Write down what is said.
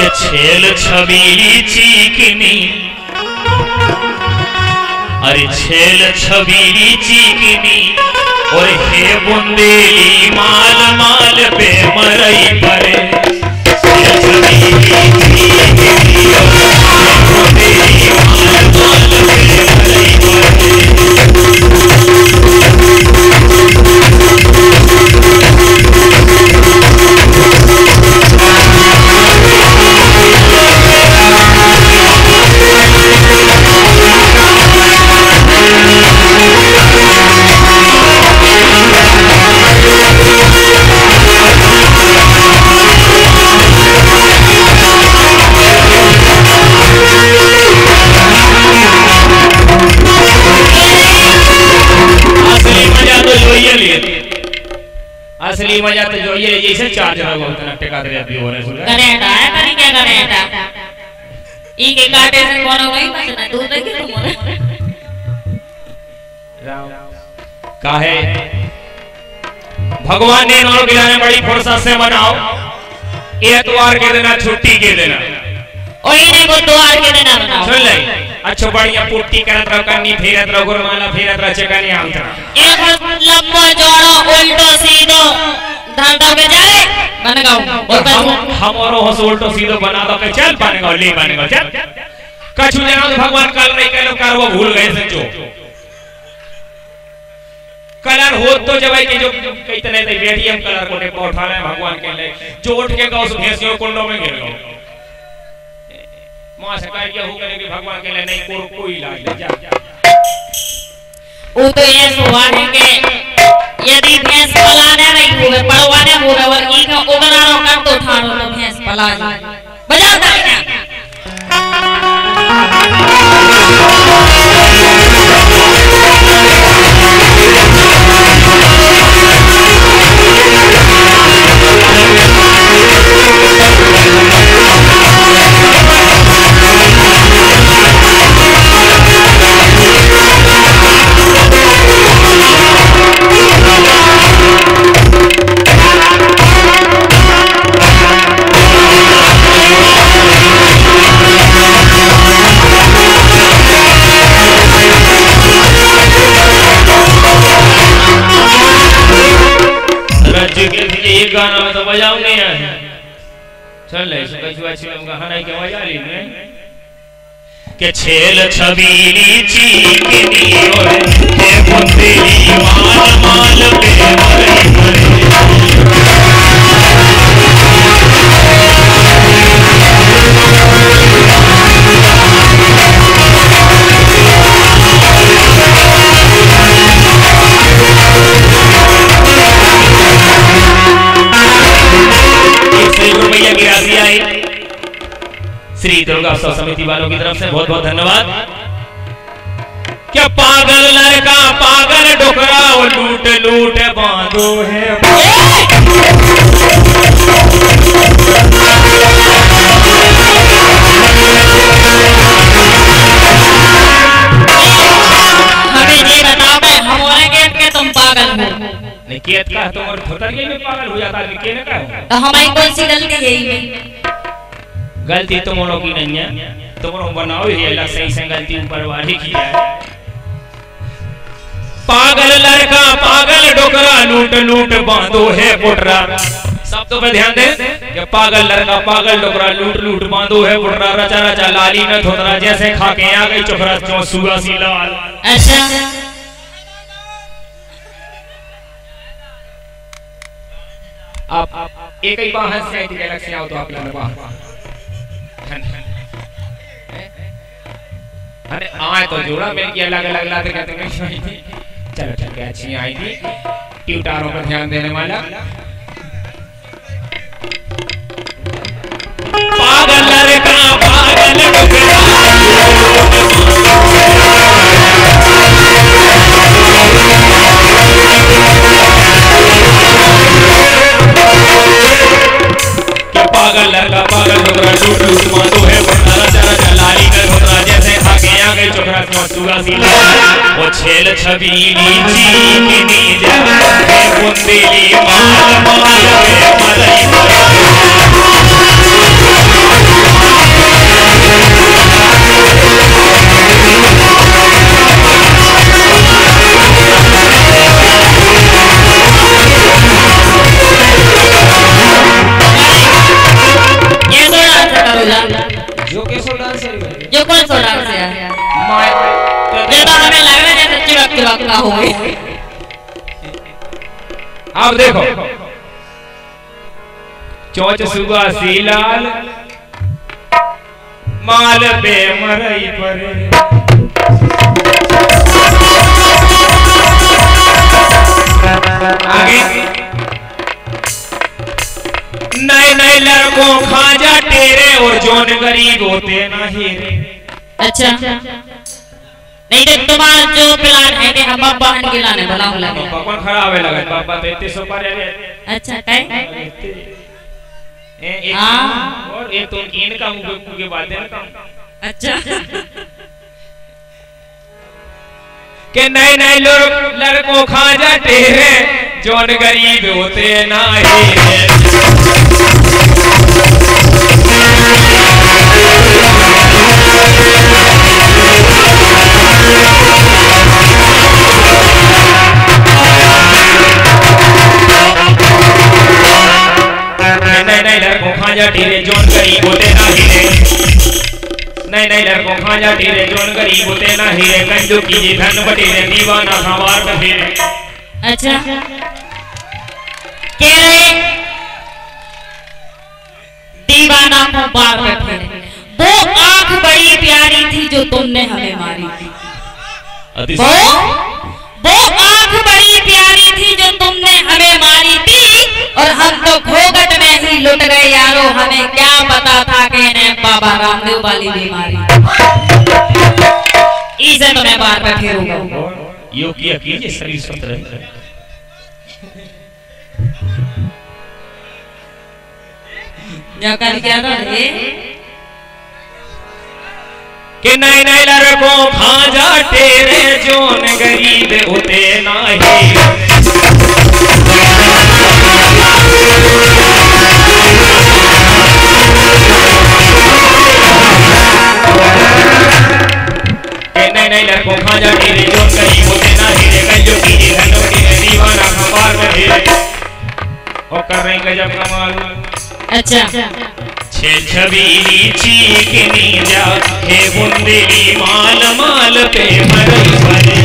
के छेल छबीली चीकनी अरे छेल छबीली चीकनी और हे बुंदेली माल माल पे मरई ऐसे चार जना को कनेक्ट कर रहे अभी हो रहे सुन करे था है करी क्या करे था ई के काटे से कोन होई पसंद दूर तो दूध के तो तुम राम। काहे? भगवान ने नौ गिलाने बड़ी फुर्सत से मनाओ। एतवार के देना छुट्टी के देना। ओही ने बुधवार के देना मनाओ। सुन ले। अच्छो बढ़िया पुट्टी करत रहो कन्नी फेरत रहो गुरमाला फेरत रहो चकनी आमतरा एक लंबो जोड़ो उल्टो सीधो। धर दो के जाए बन गाओ और हम हमारो हंस उल्टो सीधो बना दो के चल को ले को चल। कछु जना भगवान कल नहीं कहलो कर वो भूल गए संजो कलर हो तो जब आई के जो कई तरह से रेडियम कलर को ने उठाना है भगवान के लिए। जो उठ के गौ भैंसियों कुंडों में गिर गयो माँ से कह के हो करे कि भगवान के लिए नहीं को कोई इलाज नहीं जा। वो तो ये सुवाने के यदि भैंस पलाने नहीं होवे और ई का ठाड़ो तो भैंस तालियाँ बजाऊँगे चल ले छिलम अच्छी गाना के के छेल छबीली और हे बुंदेली उत्सव समिति वालों की तरफ़ से बहुत बहुत धन्यवाद। क्या पागल लड़का पागल डोकरा लूट लूट बांधो है। हमें ये बताओ मैं हमारे गेट के तुम पागल हो। निकेत का तुम और धोतर के में पागल हो जाता है के ने का तो हमारी कौन सी गलती यही है? गलती तुम लोगों की नहीं है। तुम लोग बनाओ ये अलग सही से गलती ऊपर वाली की है। पागल लड़का पागल डोकरा लूट लूट बांधो है पुटरा शब्दों पे ध्यान दे कि पागल लड़का पागल डोकरा लूट लूट बांधो है पुटरा रचा रचा लाली न धोतरा जैसे खा के आ गई चोखरा क्यों सुगा सी लाल। अच्छा आप एक ही बाहर से अलग आओ तो आप लोग अरे आए तो जोड़ा, मेरे की अलग अलग लाते कहते थी चलो ठीक है अच्छी आई थी। ट्यूटारों पर ध्यान देने वाला। पागल लड़का, पागल डोकरा छेल छबीली चीकनी अब देखो। चौच सुगा सीलाल, माल पे मरई पर। नए नए लड़कों खाजा तेरे और जोन गरीब होते नहीं रे। अच्छा। नहीं तो तुम्हारा जो प्लान है कि हम बाबा हन गिलाने भला हो लगे। पापा खराब है लगा। पापा तो इतने सौ पर है। अच्छा कहे? ए- एक हाँ। और एक तो इनका मुँह मुँह के। बात है ना अच्छा। के नए नए लोग लड़कों खा जाते हैं जोन गरीब होते नहीं लड़कों खा जोन गरीब होते नहीं रे नए नए लड़कों खा जाते जोन गरीब होते नहीं रे कंजू की जी धन बटेरे दीवाना सवार बटीरे अच्छा। कह रहे दीवाना को बार बैठे वो आँख बड़ी प्यारी थी जो तुमने हमें मारी थी। वो? वो यारो हमें क्या पता था कि इन्हें बाबा रामदेव वाली बीमारी। इसे तो मैं बार बैठे रहूँगा योग किया कीजिए शरीर स्वस्थ रहे जाकर क्या था? रे कि नए नए लड़कों खा जाते रे जोन गरीब होते नहीं कि नए नए लड़कों खा जो रे जोन गरीब होते नहीं जो की धन बटे दीवाना खबार बटे रे ओ कर रहे हैं गजब कमाल अच्छा। छे छबीली चीकनी जा हे बुंदेली माल माल पे मरई भरे